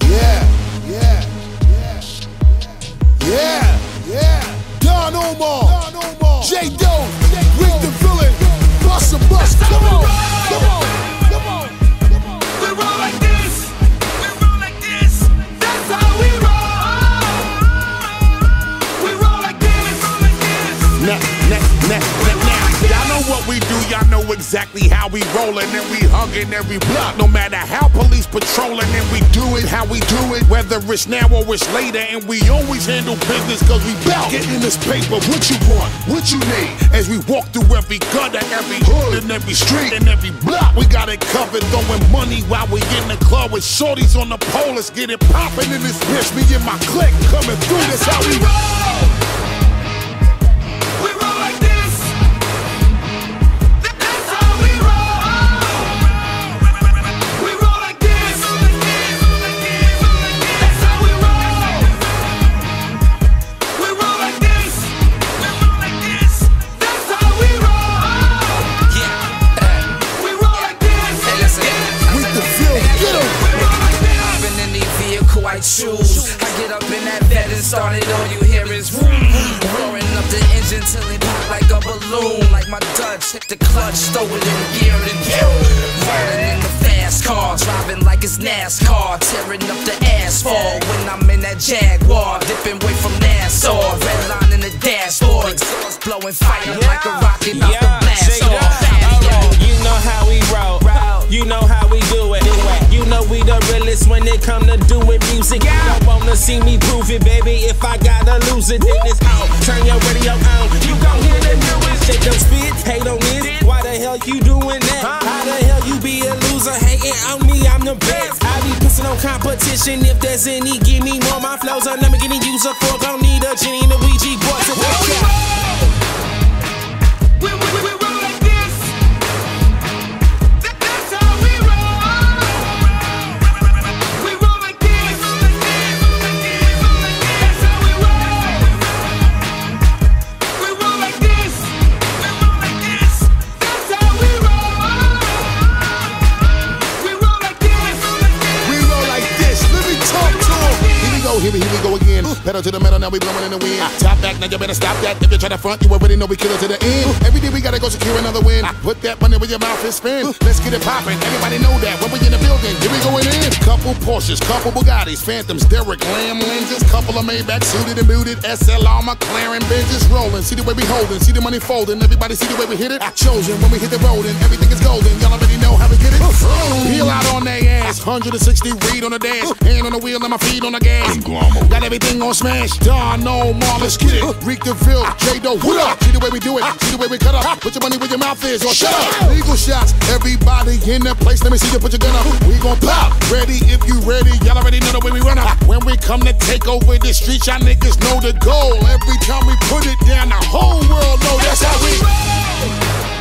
Yeah, yeah, yeah, yeah, yeah. Don Omar, Don Omar, J we do, y'all know exactly how we rollin' and we huggin' every block. No matter how police patrolin' and we do it how we do it, whether it's now or it's later. And we always handle business cause we bout getting this paper. What you want, what you need. As we walk through every gutter, every hood, and every street, and every block, we got it covered. Throwing money while we in the club with shorties on the pole. Let's get it poppin' in this bitch. Me and my clique coming through. That's how we roll. And all you hear is vroom. Roaring up the engine till it pop like a balloon. Like my Dutch, hit the clutch, throw it in gear and. Riding in the fast car, driving like it's NASCAR. Tearing up the asphalt when I'm in that Jaguar. Dipping way from Nassau. Red line in the dashboard. Exhaust blowing fire like a rocket out the blast off. You know how we roll. You know how we do it. You know we the when it come to doing music. Don't wanna see me prove it, baby. If I gotta lose it, then it's out. Turn your radio on. You gon' hear the newest. They don't spit, hate on this. Why the hell you doing that? How the hell you be a loser hating on me? I'm the best. I be pissing on competition. If there's any, give me more. My flows are never getting used up for. Gon' need a genie and a Ouija board Here we go, here we, here we go again. Pedal to the metal, now we blowing in the wind. Top back, now you better stop that. If you try to front, you already know we kill it to the end. Every day we gotta go secure another win. Put that money where your mouth is spin. Let's get it poppin'. Everybody know that when we in the building, here we going in. Couple Porsches, couple Bugattis, Phantoms, Derek Lamb lenses, couple of Maybach suited and booted, SLR, McLaren, Benzes rolling. See the way we holding, see the money folding. Everybody see the way we hit it. I chosen when we hit the road and everything is golden. Y'all already know how we get it. Peel out on they ass, 160 read on the dash, hand on the wheel and my feet on the gas conglomerate. Got everything on smash. Don Omar. Let's get it. Reek the Ville, J Doe, what up? See the way we do it. See the way we cut up. Put your money where your mouth is, or shut up. Legal shots. Everybody in the place. Let me see you put your gun up. We gon' pop. Ready if you ready. Y'all already know the way we run up. When we come to take over the streets, y'all niggas know the goal. Every time we put it down, the whole world know that's how we. Roll.